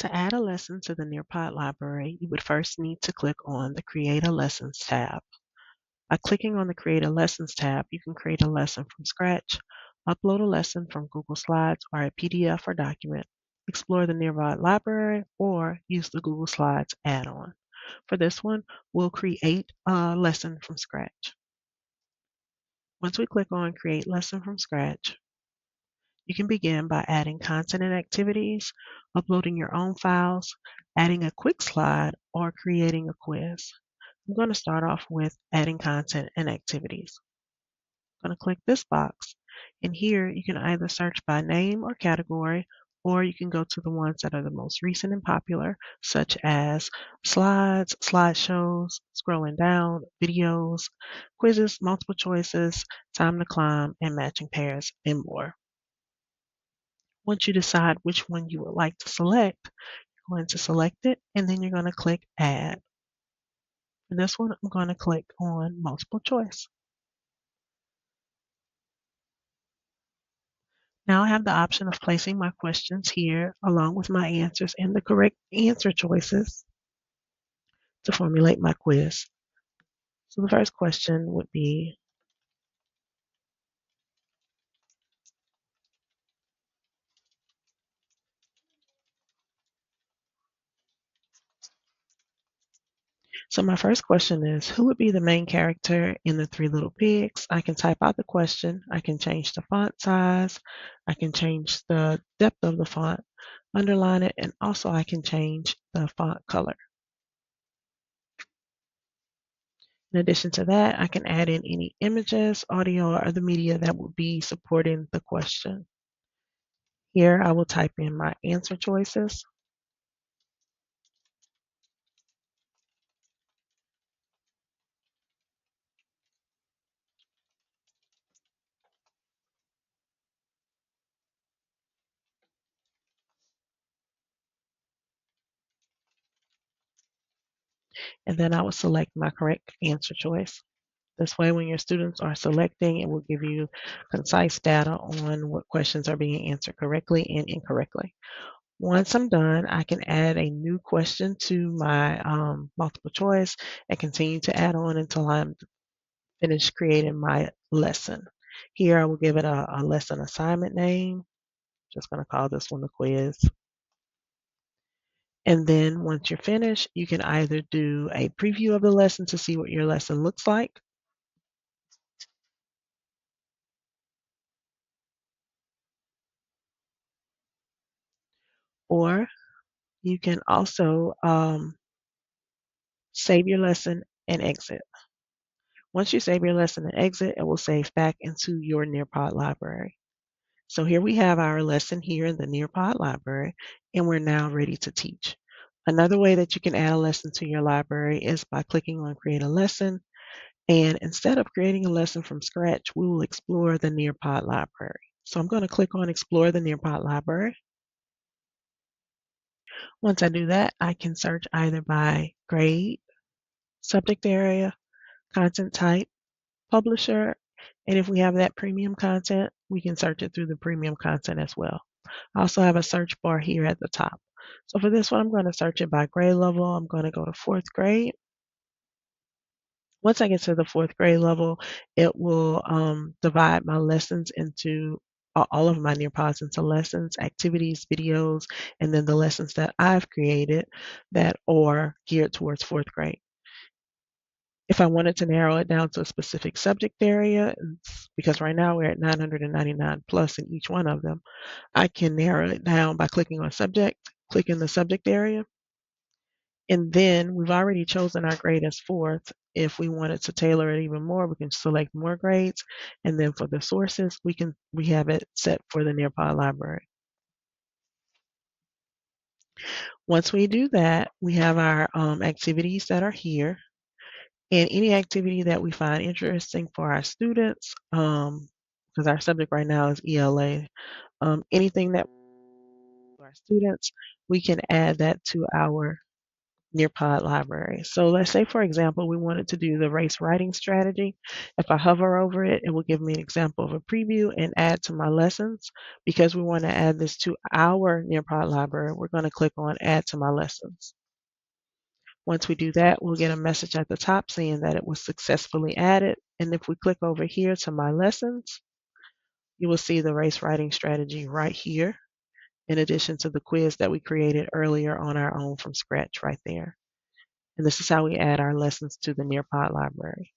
To add a lesson to the Nearpod library, you would first need to click on the Create a Lessons tab. By clicking on the Create a Lessons tab, you can create a lesson from scratch, upload a lesson from Google Slides or a PDF or document, explore the Nearpod library, or use the Google Slides add-on. For this one, we'll create a lesson from scratch. Once we click on Create Lesson from Scratch, you can begin by adding content and activities, uploading your own files, adding a quick slide, or creating a quiz. I'm going to start off with adding content and activities. I'm going to click this box, and here you can either search by name or category, or you can go to the ones that are the most recent and popular, such as slides, slideshows, scrolling down, videos, quizzes, multiple choices, time to climb, and matching pairs, and more. Once you decide which one you would like to select, you're going to select it and then you're going to click Add. For this one, I'm going to click on Multiple Choice. Now I have the option of placing my questions here along with my answers and the correct answer choices to formulate my quiz. So the first question would be, So my first question is, who would be the main character in the Three Little Pigs? I can type out the question. I can change the font size. I can change the depth of the font, underline it, and also I can change the font color. In addition to that, I can add in any images, audio, or other media that would be supporting the question. Here I will type in my answer choices. And then I will select my correct answer choice. This way, when your students are selecting, it will give you concise data on what questions are being answered correctly and incorrectly. Once I'm done, I can add a new question to my um, multiple choice and continue to add on until I'm finished creating my lesson. Here, I will give it a, a lesson assignment name. Just going to call this one the quiz. And then once you're finished, you can either do a preview of the lesson to see what your lesson looks like. Or you can also um, save your lesson and exit. Once you save your lesson and exit, it will save back into your Nearpod library. So here we have our lesson here in the Nearpod library, and we're now ready to teach. Another way that you can add a lesson to your library is by clicking on Create a Lesson. And instead of creating a lesson from scratch, we will explore the Nearpod library. So I'm going to click on Explore the Nearpod library. Once I do that, I can search either by grade, subject area, content type, publisher, and if we have that premium content, we can search it through the premium content as well. I also have a search bar here at the top. So for this one, I'm going to search it by grade level. I'm going to go to fourth grade. Once I get to the fourth grade level, it will um, divide my lessons into all of my Nearpods into lessons, activities, videos, and then the lessons that I've created that are geared towards fourth grade. If I wanted to narrow it down to a specific subject area, because right now we're at 999 plus in each one of them, I can narrow it down by clicking on subject, click in the subject area. And then we've already chosen our grade as fourth. If we wanted to tailor it even more, we can select more grades. And then for the sources, we can we have it set for the Nearpod library. Once we do that, we have our um, activities that are here. And any activity that we find interesting for our students, um, because our subject right now is ELA, um, anything that our students, we can add that to our Nearpod library. So let's say, for example, we wanted to do the race writing strategy. If I hover over it, it will give me an example of a preview and add to my lessons. Because we want to add this to our Nearpod library, we're going to click on add to my lessons. Once we do that, we'll get a message at the top saying that it was successfully added. And if we click over here to my lessons, you will see the race writing strategy right here, in addition to the quiz that we created earlier on our own from scratch right there. And this is how we add our lessons to the Nearpod library.